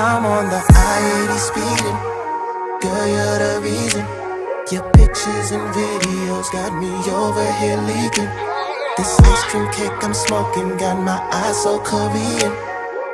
I'm on the I-80 speeding. Girl, you're the reason. Your pictures and videos got me over here leaking. This ice cream cake I'm smoking got my eyes so Korean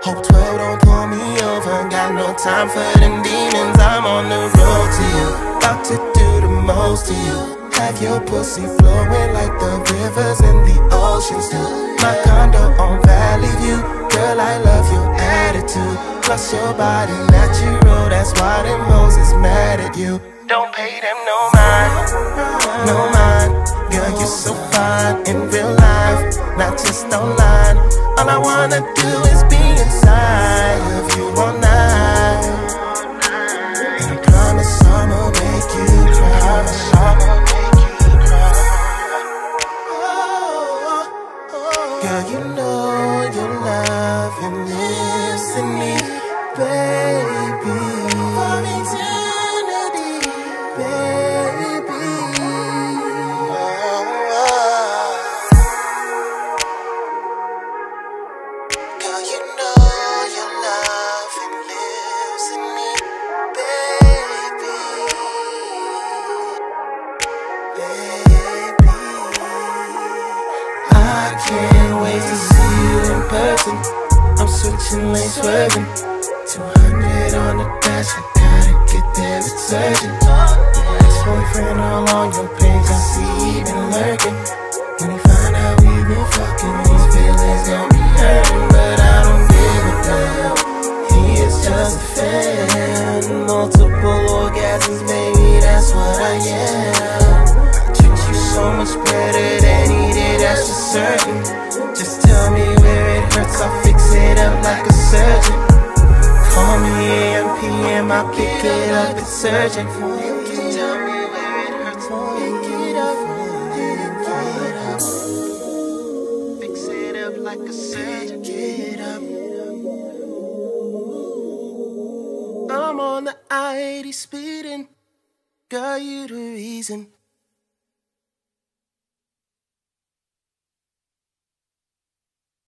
Hope 12 don't call me over, got no time for them demons. I'm on the road to you. About to do the most to you. Have your pussy flowing like the rivers and the oceans do. My condo on Valley View, girl, I love your attitude. Plus your body natural, that's why them hoes is mad at you. Don't pay them no mind, no mind. Girl, you're so fine in real life, not just online. All I wanna do is baby. For eternity, baby. Girl, you know your love and lives in me, baby. Baby. I can't wait to see you in person. I'm switching lanes, swerving. 200 on the dash, I gotta get there, it's urgent. Ex-boyfriend all on your page, I see he been lurking. When he find out we been fucking, his feelings gon' be hurting, but I don't give a damn. He is just a fan. Multiple orgasms, baby, that's what I am. I treat you so much better than he did, that's for certain. Just tell me where it hurts, I'll fix it up like a surgeon. Call me AM, PM, I'll pick it up, it's urgent. Just tell me where it hurts, pick it up, pick it up. Fix it up like a surgeon. Get up. I'm on the I-80 speeding. Girl, you the reason.